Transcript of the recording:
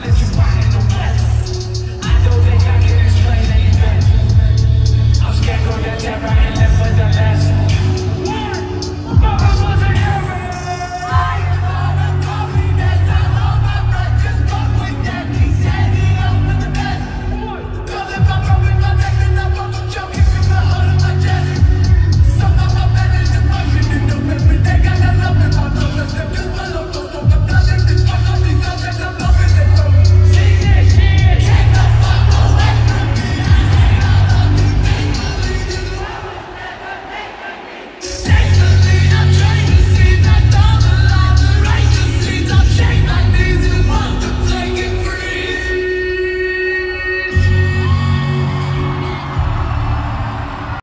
Let you